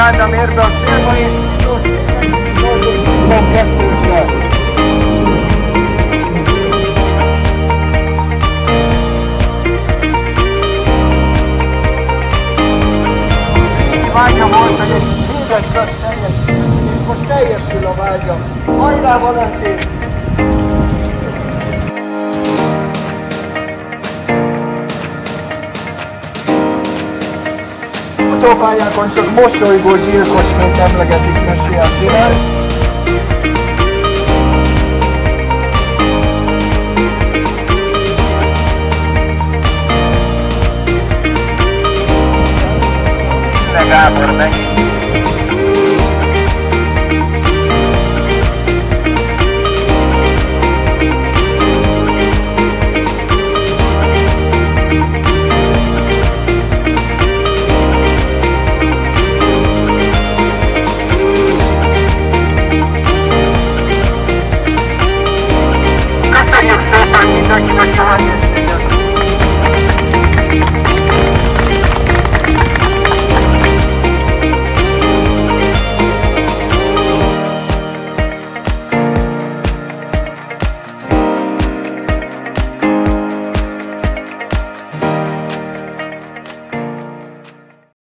Romándam érve a célba, és most kettőssel. vágya volt, hogy egy hívet kört teljesíteni, és most teljesül a vágya. Hajrá, Valentin! Autópályákon csak mosolygó gyilkosként emlegetik Messi a címet. Gábor megint